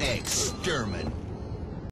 exterminate.